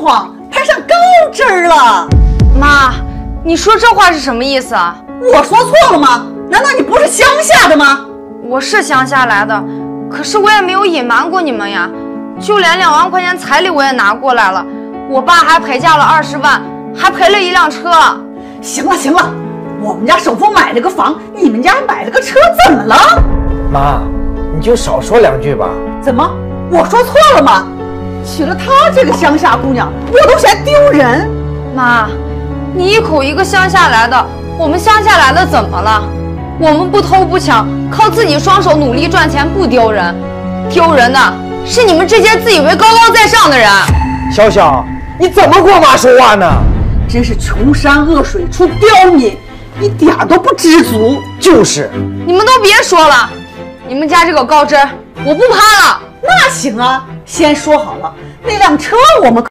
麻雀变凤凰，攀上高枝儿了。妈，你说这话是什么意思啊？我说错了吗？难道你不是乡下的吗？我是乡下来的，可是我也没有隐瞒过你们呀，就连两万块钱彩礼我也拿过来了，我爸还陪嫁了二十万，还赔了一辆车。行了行了，我们家首付买了个房，你们家买了个车，怎么了？妈，你就少说两句吧。怎么，我说错了吗？娶了她这个乡下姑娘，我都嫌丢人。妈，你一口一个乡下来的，我们乡下来的怎么了？我们不偷不抢，靠自己双手努力赚钱不丢人，丢人的是你们这些自以为高高在上的人。小小，你怎么跟我妈说话呢？真是穷山恶水出刁民，一点都不知足。就是，你们都别说了，你们家这个高枝，我不攀了。那行啊，先说好了，那辆车我们